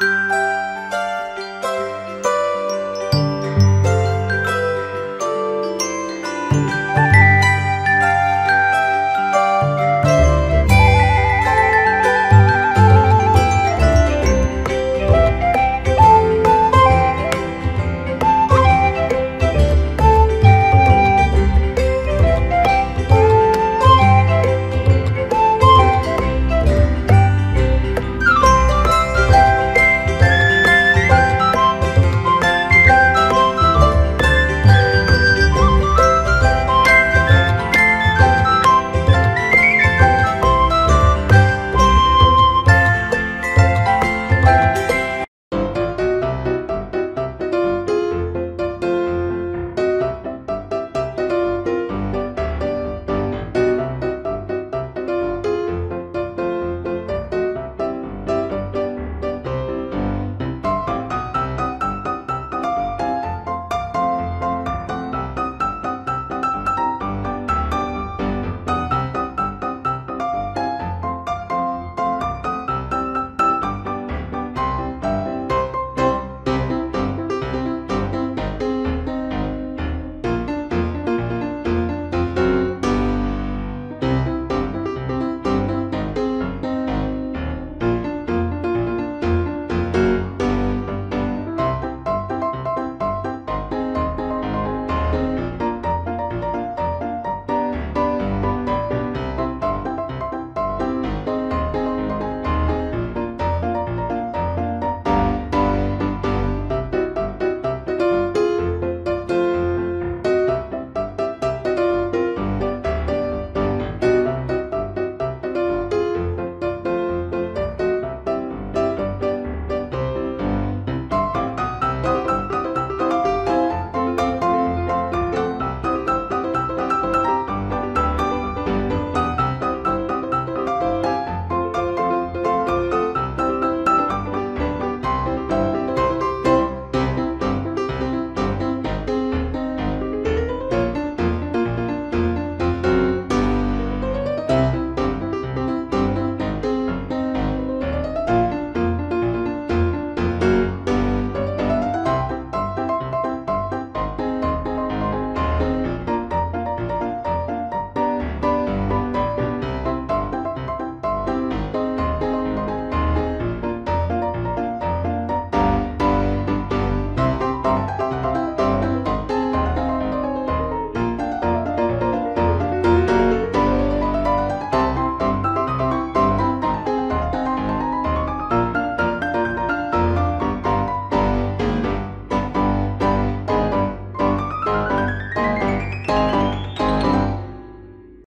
Música